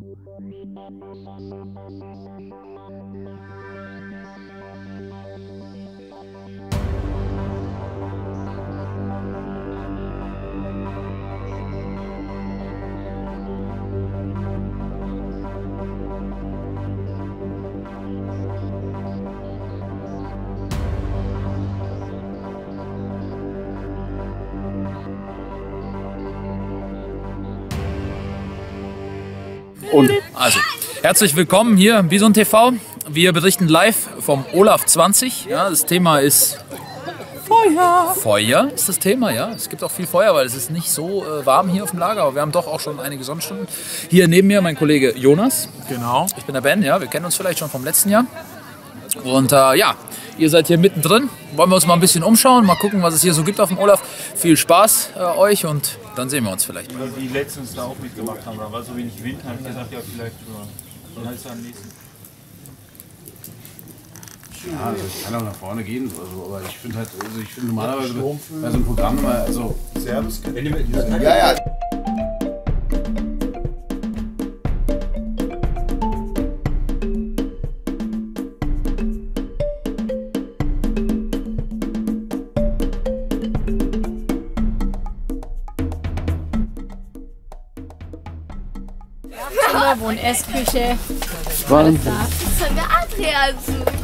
Thank you. Und also, herzlich willkommen hier im Bison TV. Wir berichten live vom Olaf 20. Ja, das Thema ist Feuer. Feuer ist das Thema, ja. Es gibt auch viel Feuer, weil es ist nicht so äh, warm hier auf dem Lager, aber wir haben doch auch schon einige Sonnenstunden. Hier neben mir mein Kollege Jonas. Genau. Ich bin der Ben, ja. Wir kennen uns vielleicht schon vom letzten Jahr. Und äh, ja, ihr seid hier mittendrin. Wollen wir uns mal ein bisschen umschauen, mal gucken, was es hier so gibt auf dem Olaf. Viel Spaß äh, euch und dann sehen wir uns vielleicht mal. Die letztens da auch mitgemacht haben, da war so wenig Wind, habe ich gesagt, ja vielleicht nur. Dann heißt es am nächsten. Ja, also ich kann auch nach vorne gehen, also, aber ich finde halt, also ich finde normalerweise bei so einem Programm immer, also Servus. ja, ja, Zimmer, Wohn, Essküche. Wahnsinn. Sollen wir Adrian suchen?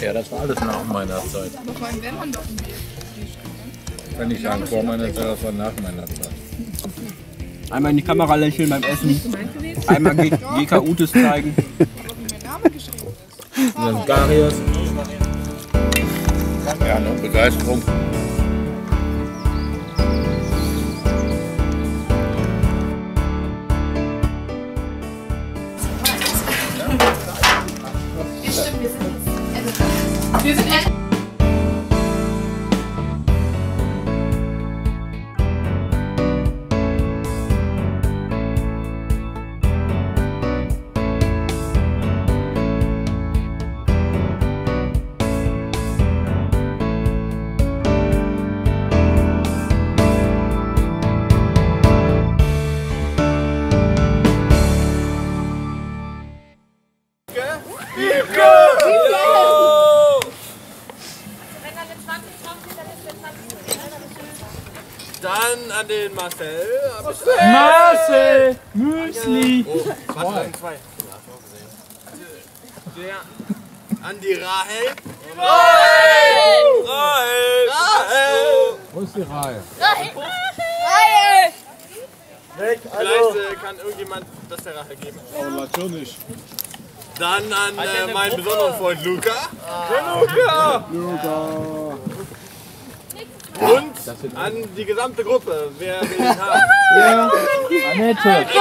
Ja, das war alles nach meiner Zeit. Kann ich sagen, vor meiner Zeit, das war nach meiner Zeit. Einmal in die Kamera lächeln beim Essen. Einmal G GK Utes zeigen. Das ist Darius. Ja, noch Begeisterung. Dann an den Marcel. Marcel! Müsli! Oh, warte, zwei. Der an die Rahel. Rahel! Rahel! Rahel! Wo ist die Reihe? Vielleicht äh, kann irgendjemand das der Rahel geben. Oh, natürlich. Dann an äh, meinen besonderen Freund Luca. Der Luca! Und an die gesamte Gruppe. Wer will ihn haben? Annette!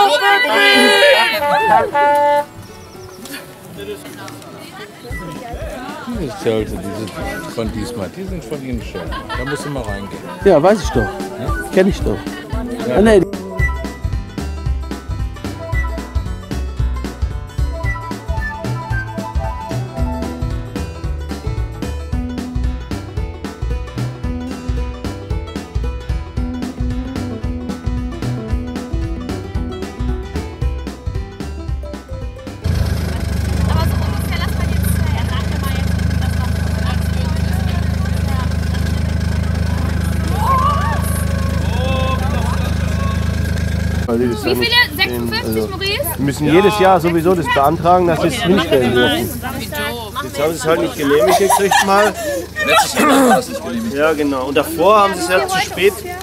Diese Zelte, die sind von diesmal, die sind von Ihnen schön. Da musst du mal reingehen. Ja, weiß ich doch. Kenn ich doch. Ah, nee. Wie viele? 56, Maurice? Wir müssen jedes Jahr sowieso das beantragen, dass wir es nicht stellen dürfen. Jetzt haben sie es halt nicht genehmigt gekriegt mal. Letztes Jahr war das nicht genehmigt. Ja genau. Und davor haben sie es ja zu spät gibt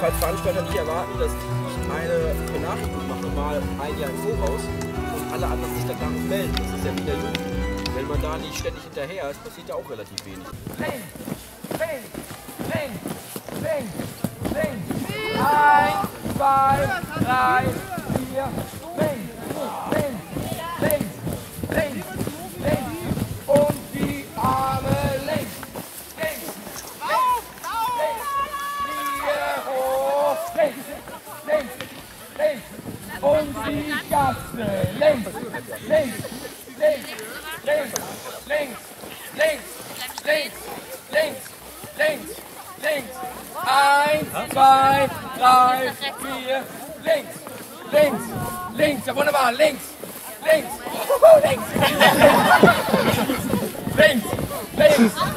auch als Veranstalter nicht erwarten, dass ich eine Benachrichtigung mache, mal ein Jahr im Voraus und alle anderen sich danach melden. Das ist ja wieder Jugend. Wenn man da nicht ständig hinterher ist, passiert ja auch relativ wenig. links, links, links. Om die kasten. Links, links, links, links, links, links, links, links, links, links. 1, 2, 3, 4, links, links, links. Ja, wunderbar, links, links, links. Links, links.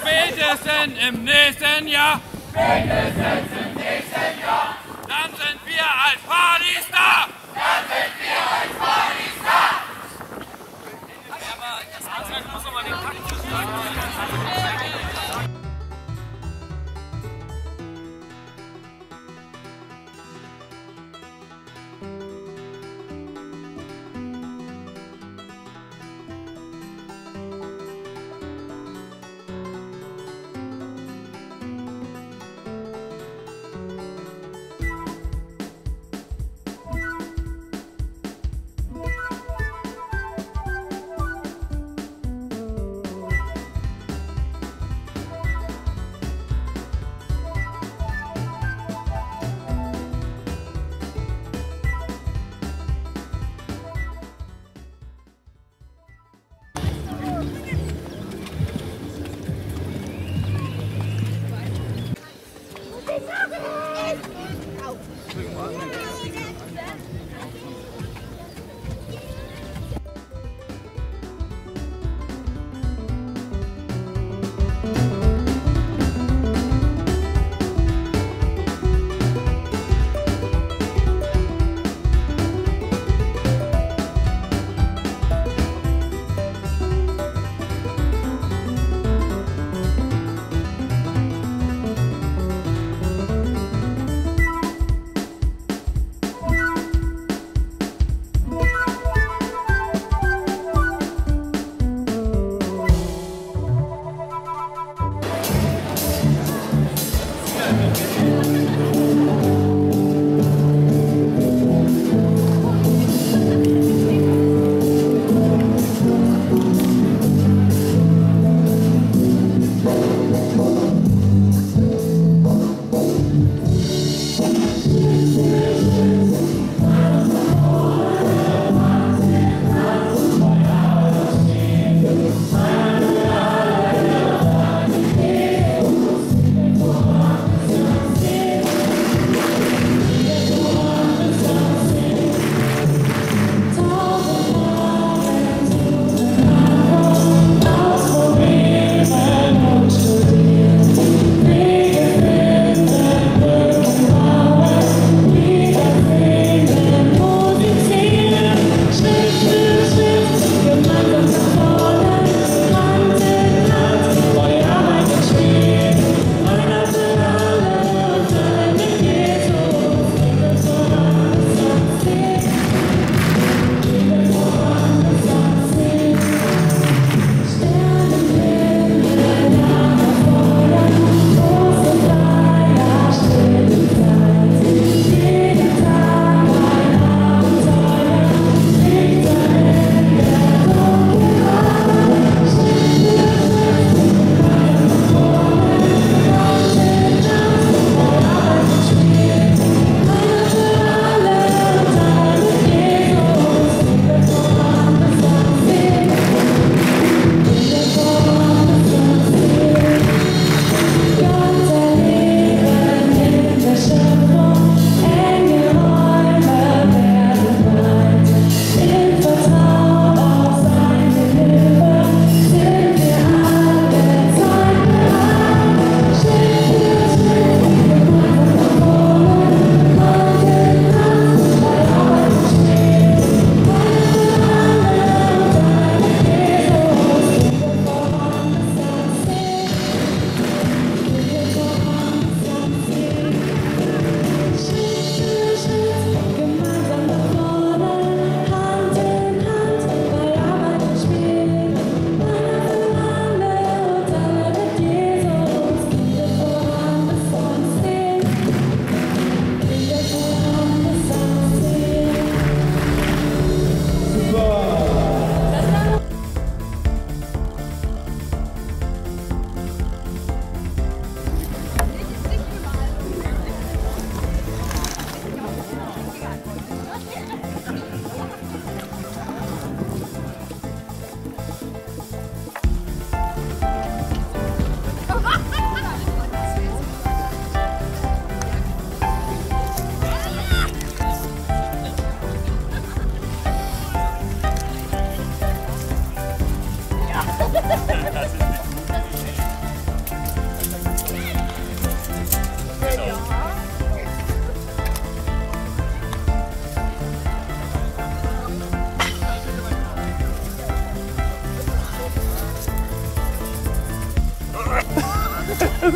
Spätestens im nächsten Jahr. Spätestens im nächsten Jahr. Dann sind wir als Partys da. Dann sind wir als Partys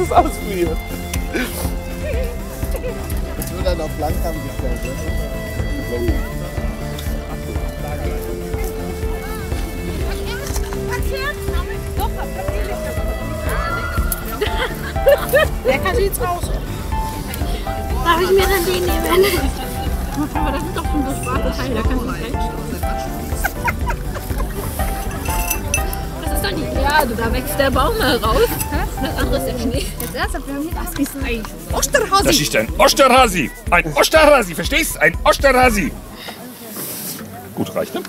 da. Das ist ausprobiert. Das wird dann auf langsam gestellt. Ne? Wer kann jetzt raus? Darf ich mir dann den nehmen? Aber das ist doch schon das schwarze Teil, da kannst du nicht doch nicht. Ja, du, da wächst der Baum mal raus. Das andere ist der Schnee. Jetzt erst, wir haben hier das ist ein Osterhase. Das ist ein Osterhasi. Ein Osterhasi, verstehst? Ein Osterhasi. Gut, reicht, ne?